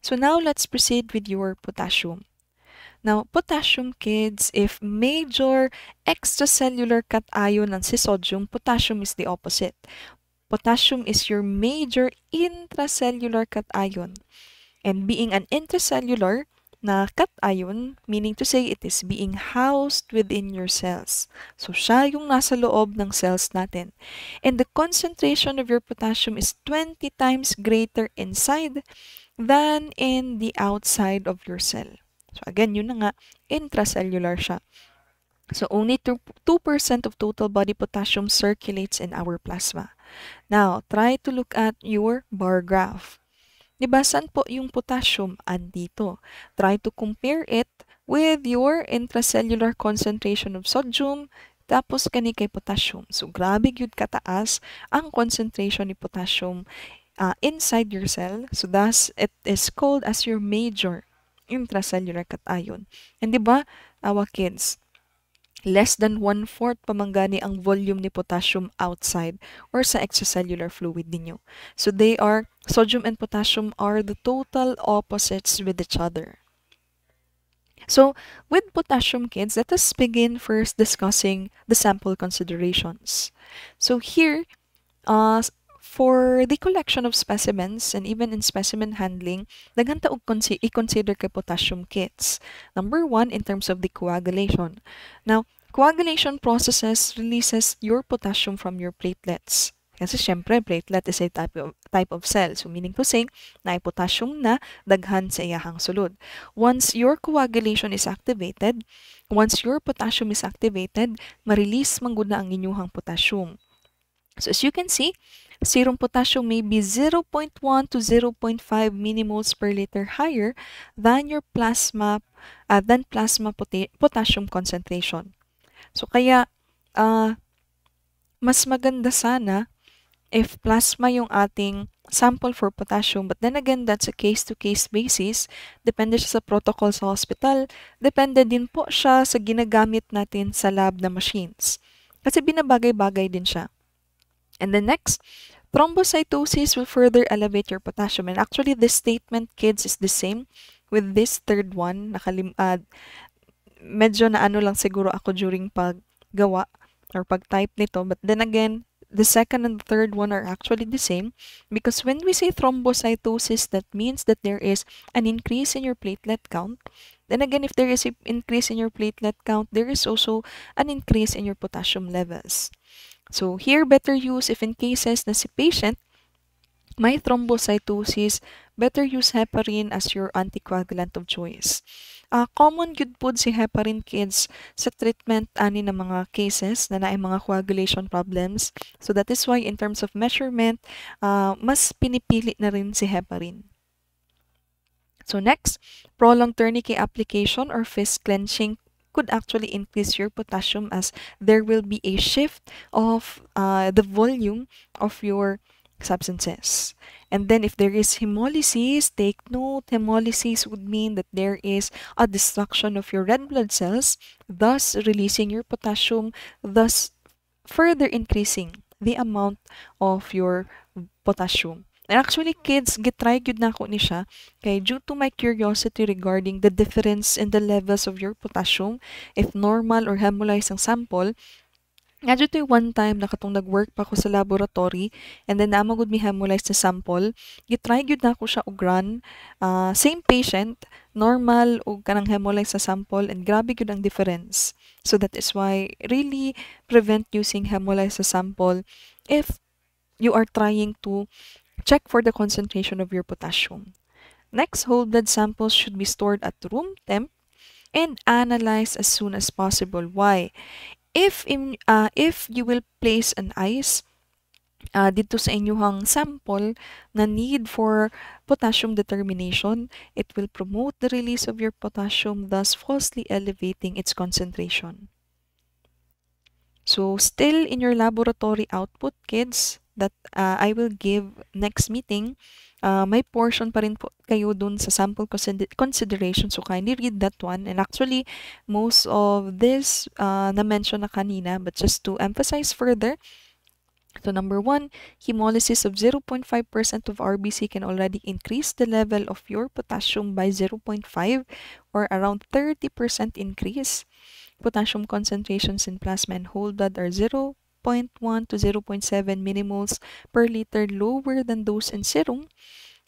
So now let's proceed with your potassium. Now, potassium kids, if major extracellular cation ng si sodium, potassium is the opposite. Potassium is your major intracellular cation. And being an intracellular na cation, meaning to say it is being housed within your cells. So, siya yung nasa loob ng cells natin. And the concentration of your potassium is 20 times greater inside than in the outside of your cell. So again, yun na nga, intracellular siya. So only 2% of total body potassium circulates in our plasma. Now, try to look at your bar graph. Diba, saan po yung potassium? Andito. Try to compare it with your intracellular concentration of sodium, tapos kani kay potassium. So, grabe yun kataas ang concentration ni potassium uh, inside your cell. So, thus, it is called as your major intracellular cation. And di ba, our kids, less than one-fourth pamangani ang volume ni potassium outside or sa extracellular fluid ninyo. So they are, sodium and potassium are the total opposites with each other. So, with potassium kids, let us begin first discussing the sample considerations. So here, uh, For the collection of specimens and even in specimen handling, daghan ta og i-consider kay potassium kits. Number one, in terms of the coagulation. Now, coagulation processes releases your potassium from your platelets. Kasi syempre, platelet is a type of, type of cell. So, meaning to say, na potassium na daghan sa iyahang sulod. Once your coagulation is activated, once your potassium is activated, ma-release man na ang inyuhang potassium. So, as you can see, serum potassium may be 0.1 to 0.5 millimoles per liter higher than your plasma uh, than plasma potassium concentration. So kaya uh, mas maganda sana if plasma yung ating sample for potassium but then again that's a case-to-case -case basis. Depende siya sa protocol sa hospital. Depende din po siya sa ginagamit natin sa lab na machines. Kasi binabagay-bagay din siya and the next Thrombocytosis will further elevate your potassium. And actually, this statement, kids, is the same with this third one. Nakalim uh, medyo na ano lang siguro ako during paggawa or pag-type nito. But then again, the second and third one are actually the same because when we say thrombocytosis, that means that there is an increase in your platelet count. Then again, if there is an increase in your platelet count, there is also an increase in your potassium levels. So here, better use if in cases na si patient may thrombocytosis, better use heparin as your anticoagulant of choice. Uh, common good po si heparin kids sa treatment ani ng mga cases na naay mga coagulation problems. So that is why in terms of measurement, uh, mas pinipili na rin si heparin. So next, prolonged tourniquet application or fist clenching could actually increase your potassium as there will be a shift of uh, the volume of your substances. And then if there is hemolysis, take note, hemolysis would mean that there is a destruction of your red blood cells, thus releasing your potassium, thus further increasing the amount of your potassium. And actually, kids, gitry gyud na ako ni siya. Kay due to my curiosity regarding the difference in the levels of your potassium, if normal or hemolyzed ang sample, nga dito one time nakatong nag-work pa ako sa laboratory and then naman gud mi hemolyzed na sample gitry gyud na ako siya og run uh, same patient normal og kanang hemolyzed sa sample and grabe gyud ang difference so that is why really prevent using hemolyzed sa sample if you are trying to Check for the concentration of your potassium. Next, whole blood samples should be stored at room temp and analyzed as soon as possible. Why? If in, uh, if you will place an ice uh, dito sa inyuhang sample na need for potassium determination, it will promote the release of your potassium, thus falsely elevating its concentration. So, still in your laboratory output, kids, that uh, I will give next meeting, uh, may portion pa rin po kayo dun sa sample consideration. So, kindly read that one. And actually, most of this uh, na-mention na kanina, but just to emphasize further, So number one, hemolysis of 0.5% of RBC can already increase the level of your potassium by 0.5 or around 30% increase. Potassium concentrations in plasma and whole blood are 0.1 to 0.7 millimoles per liter lower than those in serum.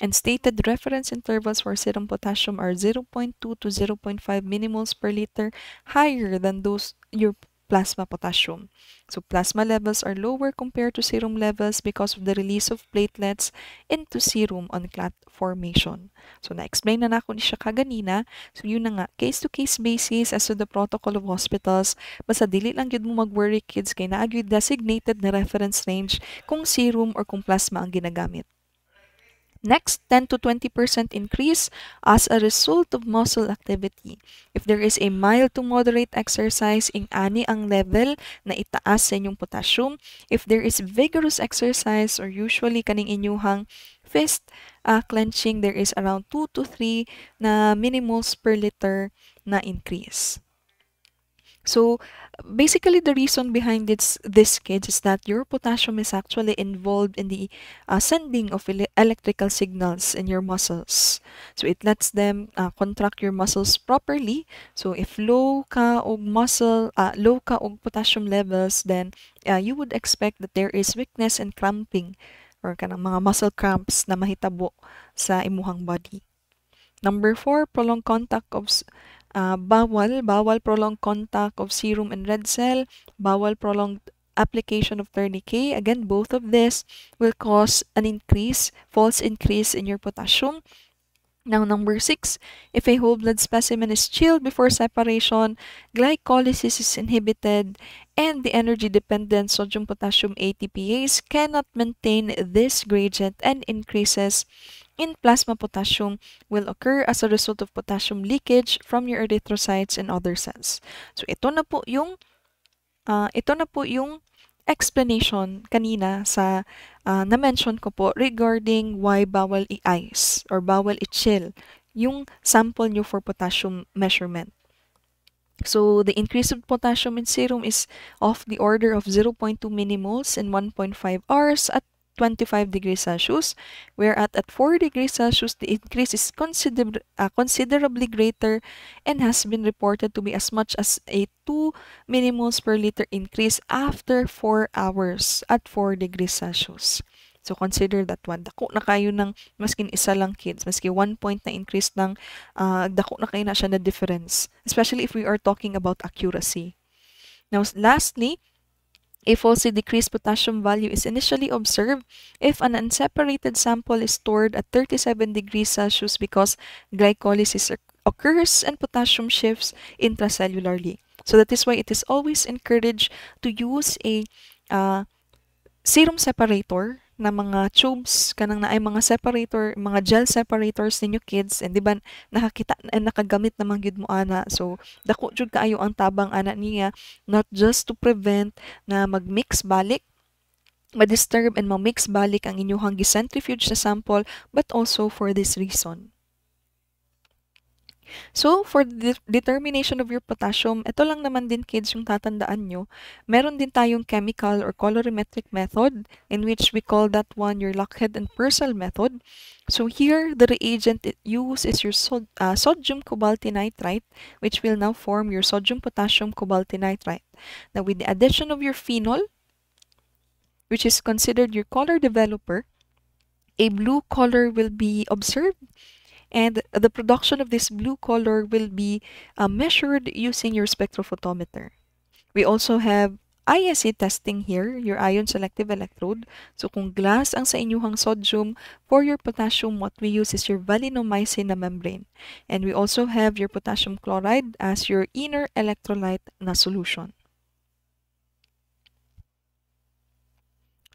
And stated reference intervals for serum potassium are 0.2 to 0.5 millimoles per liter higher than those your plasma potassium. So plasma levels are lower compared to serum levels because of the release of platelets into serum on clot formation. So na-explain na na ako ni siya kaganina. So yun na nga, case-to-case -case basis as to the protocol of hospitals, basta dili lang yun mo mag-worry kids kay naagyo designated na reference range kung serum or kung plasma ang ginagamit. Next, 10 to 20% increase as a result of muscle activity. If there is a mild to moderate exercise, ing ani ang level na itaas sa inyong potassium. If there is vigorous exercise or usually kaning inyuhang fist uh, clenching, there is around 2 to 3 na millimoles per liter na increase. So basically the reason behind this, this kids is that your potassium is actually involved in the uh, sending of ele electrical signals in your muscles. So it lets them uh, contract your muscles properly. So if low ka og muscle, uh, low ka og potassium levels, then uh, you would expect that there is weakness and cramping or kanang mga muscle cramps na mahitabo sa imuhang body. Number four, prolonged contact of uh, bawal, bawal prolonged contact of serum and red cell, bawal prolonged application of tourniquet. Again, both of this will cause an increase, false increase in your potassium. Now, number six, if a whole blood specimen is chilled before separation, glycolysis is inhibited, and the energy-dependent sodium-potassium ATPase cannot maintain this gradient and increases in plasma potassium will occur as a result of potassium leakage from your erythrocytes and other cells. So ito na po yung uh, ito na po yung explanation kanina sa uh, na-mention ko po regarding why bawal i-ice or bawal i-chill yung sample nyo for potassium measurement. So the increase of potassium in serum is of the order of 0.2 millimoles in 1.5 hours at 25 degrees Celsius, whereas at 4 degrees Celsius, the increase is consider uh, considerably greater and has been reported to be as much as a 2 millimoles per liter increase after 4 hours at 4 degrees Celsius. So, consider that one. Dako na kayo ng, maskin isa lang kids, maski one point na increase ng, uh, dako na kayo na siya na difference. Especially if we are talking about accuracy. Now, lastly, a falsely decreased potassium value is initially observed if an unseparated sample is stored at 37 degrees Celsius because glycolysis occurs and potassium shifts intracellularly. So that is why it is always encouraged to use a uh, serum separator na mga tubes kanang na ay mga separator, mga gel separators ninyo kids and di ba nakakita and nakagamit naman gyud mo ana. So dako jud kaayo ang tabang ana niya not just to prevent na magmix balik ma-disturb and ma-mix balik ang inyong gicentrifuge sa sample but also for this reason. So, for the determination of your potassium, ito lang naman din kids yung tatandaan nyo. Meron din tayong chemical or colorimetric method in which we call that one your Lockhead and Purcell method. So here, the reagent used is your sod uh, sodium cobaltinitrite, which will now form your sodium potassium cobaltinitrite. Now, with the addition of your phenol, which is considered your color developer, a blue color will be observed and the production of this blue color will be uh, measured using your spectrophotometer. We also have ISE testing here, your ion selective electrode. So kung glass ang sa inyuhang sodium, for your potassium, what we use is your valinomycin na membrane. And we also have your potassium chloride as your inner electrolyte na solution.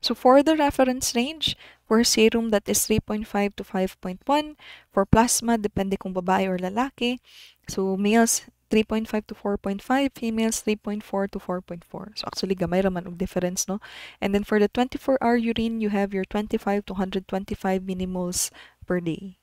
So for the reference range, for serum that is 3.5 to 5.1, for plasma, depende kung babae or lalaki. So males, 3.5 to 4.5, females 3.4 to 4.4. So actually gamay og difference no. And then for the 24-hour urine, you have your 25 to 125 millimoles per day.